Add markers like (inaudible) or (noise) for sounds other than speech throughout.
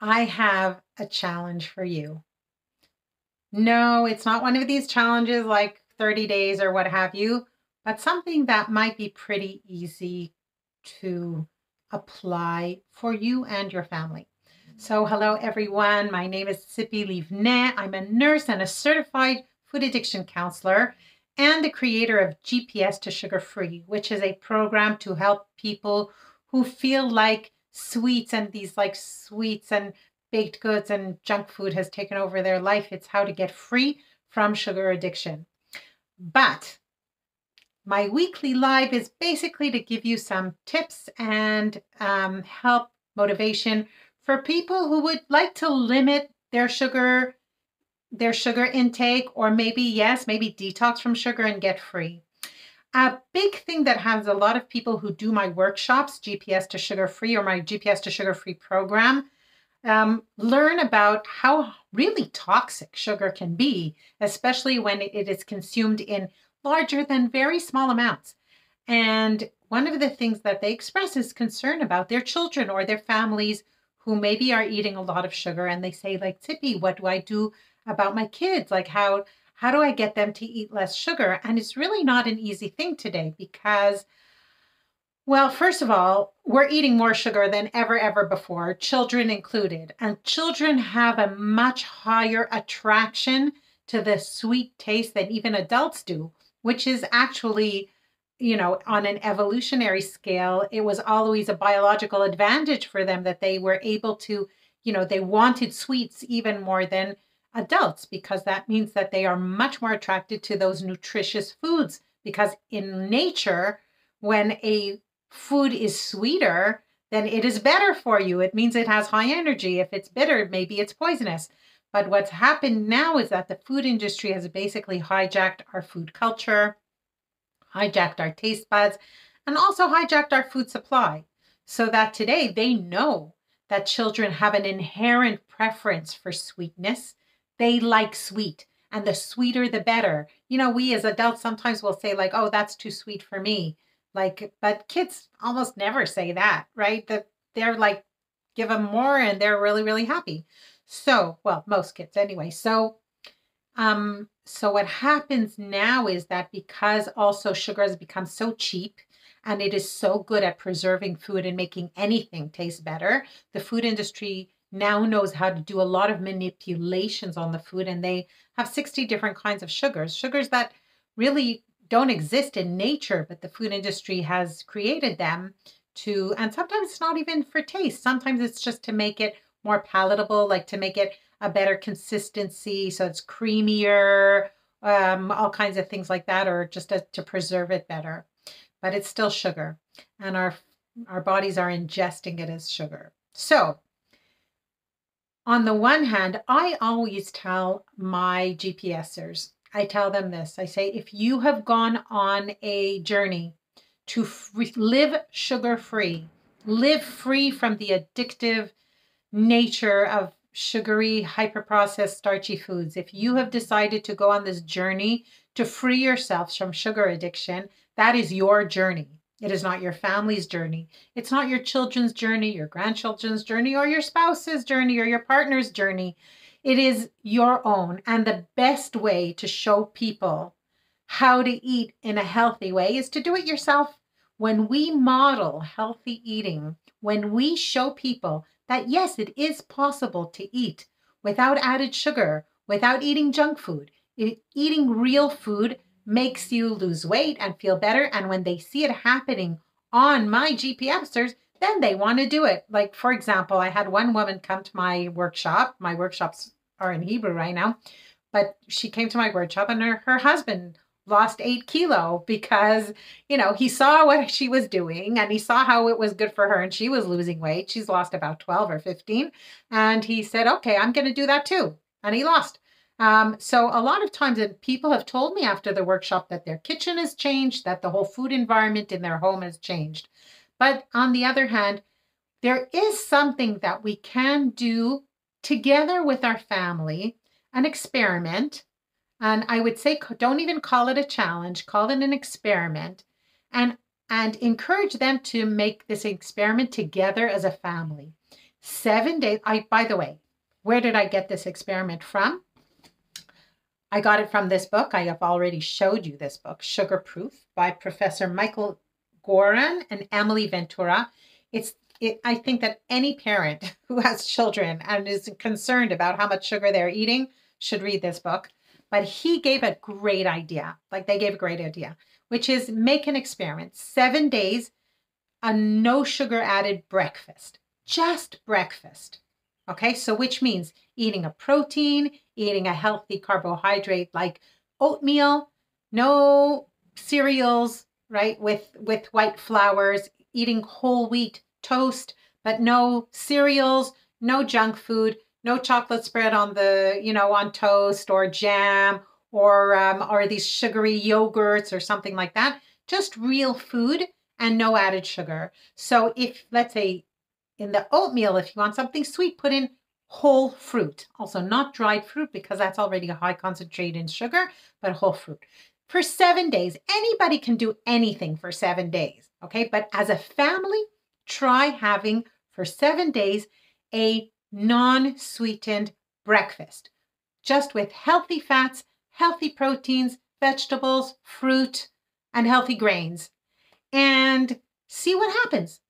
I have a challenge for you. No, it's not one of these challenges like 30 days or what have you, but something that might be pretty easy to apply for you and your family. So, hello everyone. My name is Tzipi Livnet. I'm a nurse and a certified food addiction counselor and the creator of GPS to Sugar Free, which is a program to help people who feel like sweets and these like sweets and baked goods and junk food has taken over their life. It's how to get free from sugar addiction. But my weekly live is basically to give you some tips and um, help motivation for people who would like to limit their sugar their sugar intake or maybe yes maybe detox from sugar and get free a big thing that has a lot of people who do my workshops, GPS to Sugar Free or my GPS to Sugar Free program, um, learn about how really toxic sugar can be, especially when it is consumed in larger than very small amounts. And one of the things that they express is concern about their children or their families who maybe are eating a lot of sugar and they say like Tzipi, what do I do about my kids? Like how how do I get them to eat less sugar? And it's really not an easy thing today because, well, first of all, we're eating more sugar than ever, ever before, children included. And children have a much higher attraction to the sweet taste than even adults do, which is actually you know, on an evolutionary scale, it was always a biological advantage for them that they were able to, you know, they wanted sweets even more than adults because that means that they are much more attracted to those nutritious foods because in nature when a food is sweeter then it is better for you. It means it has high energy. If it's bitter maybe it's poisonous. But what's happened now is that the food industry has basically hijacked our food culture hijacked our taste buds and also hijacked our food supply. So that today they know that children have an inherent preference for sweetness they like sweet, and the sweeter the better. You know, we as adults sometimes will say, like, oh, that's too sweet for me. Like, but kids almost never say that, right? That they're like, give them more and they're really, really happy. So, well, most kids anyway. So, um, so what happens now is that because also sugar has become so cheap and it is so good at preserving food and making anything taste better, the food industry now knows how to do a lot of manipulations on the food and they have 60 different kinds of sugars sugars that really don't exist in nature but the food industry has created them to and sometimes it's not even for taste. Sometimes it's just to make it more palatable like to make it a better consistency so it's creamier um, all kinds of things like that or just to, to preserve it better. But it's still sugar and our our bodies are ingesting it as sugar. So on the one hand, I always tell my GPSers, I tell them this I say, if you have gone on a journey to f- live sugar free, live free from the addictive nature of sugary, hyper processed, starchy foods, if you have decided to go on this journey to free yourselves from sugar addiction, that is your journey. It is not your family's journey. It's not your children's journey, your grandchildren's journey, or your spouse's journey, or your partner's journey. It is your own. And the best way to show people how to eat in a healthy way is to do it yourself. When we model healthy eating, when we show people that yes, it is possible to eat without added sugar, without eating junk food, eating real food makes you lose weight and feel better. And when they see it happening on my GPSers, then they want to do it. Like, for example, I had one woman come to my workshop. My workshops are in Hebrew right now, but she came to my workshop and her, her husband lost eight kilo because you know he saw what she was doing and he saw how it was good for her and she was losing weight she's lost about 12 or 15 and he said okay i'm going to do that too and he lost um, so a lot of times people have told me after the workshop that their kitchen has changed, that the whole food environment in their home has changed. But on the other hand, there is something that we can do together with our family, an experiment. And I would say don't even call it a challenge, call it an experiment and and encourage them to make this experiment together as a family. Seven days. I, by the way, where did I get this experiment from? I got it from this book. I have already showed you this book, Sugar Proof by Professor Michael Goran and Emily Ventura. It's it, I think that any parent (laughs) who has children and is concerned about how much sugar they're eating should read this book. But he gave a great idea. Like they gave a great idea, which is make an experiment. Seven days, a no sugar added breakfast, just breakfast. Okay, so which means eating a protein, eating a healthy carbohydrate like oatmeal, no cereals, right, with, with white flours, eating whole wheat toast, but no cereals, no junk food, no chocolate spread on the, you know, on toast or jam or um, or these sugary yogurts or something like that. Just real food and no added sugar. So if let's say in the oatmeal, if you want something sweet, put in whole fruit. Also not dried fruit because that's already a high concentrate in sugar, but whole fruit. For seven days, anybody can do anything for seven days. Okay. But as a family, try having for seven days a non sweetened breakfast, just with healthy fats, healthy proteins, vegetables, fruit, and healthy grains. And see what happens.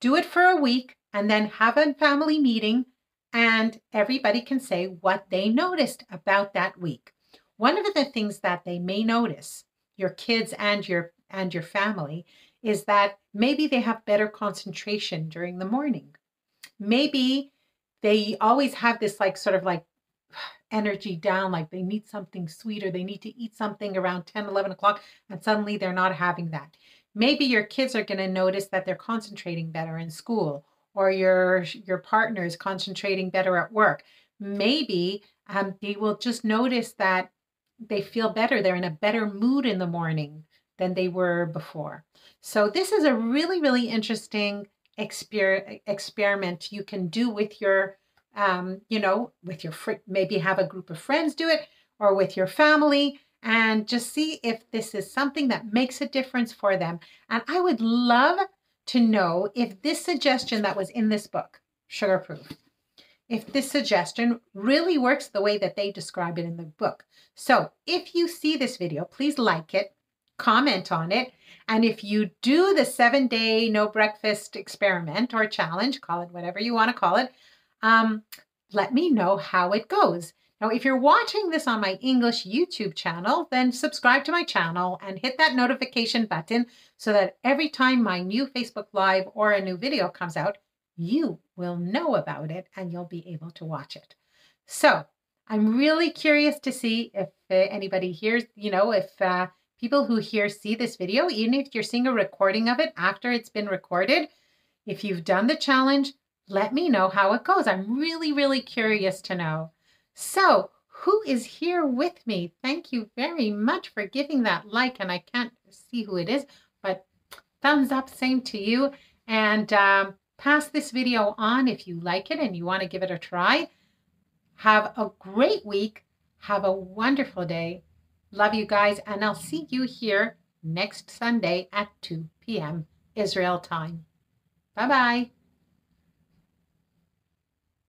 Do it for a week and then have a family meeting, and everybody can say what they noticed about that week. One of the things that they may notice, your kids and your and your family, is that maybe they have better concentration during the morning. Maybe they always have this like sort of like energy down, like they need something sweeter, they need to eat something around 10, 11 o'clock, and suddenly they're not having that. Maybe your kids are going to notice that they're concentrating better in school, or your your partner is concentrating better at work. Maybe um, they will just notice that they feel better. They're in a better mood in the morning than they were before. So this is a really, really interesting exper- experiment you can do with your, um, you know, with your, fr- maybe have a group of friends do it or with your family and just see if this is something that makes a difference for them. And I would love to know if this suggestion that was in this book, Sugar Proof, if this suggestion really works the way that they describe it in the book. So if you see this video, please like it, comment on it. And if you do the seven day no breakfast experiment or challenge, call it whatever you want to call it, um, let me know how it goes. Now, if you're watching this on my English YouTube channel, then subscribe to my channel and hit that notification button so that every time my new Facebook Live or a new video comes out, you will know about it and you'll be able to watch it. So I'm really curious to see if uh, anybody hears, you know, if uh, people who here see this video, even if you're seeing a recording of it after it's been recorded, if you've done the challenge, let me know how it goes. I'm really, really curious to know. So, who is here with me? Thank you very much for giving that like, and I can't see who it is, but thumbs up, same to you. And um, pass this video on if you like it and you want to give it a try. Have a great week. Have a wonderful day. Love you guys, and I'll see you here next Sunday at 2 p.m. Israel time. Bye bye.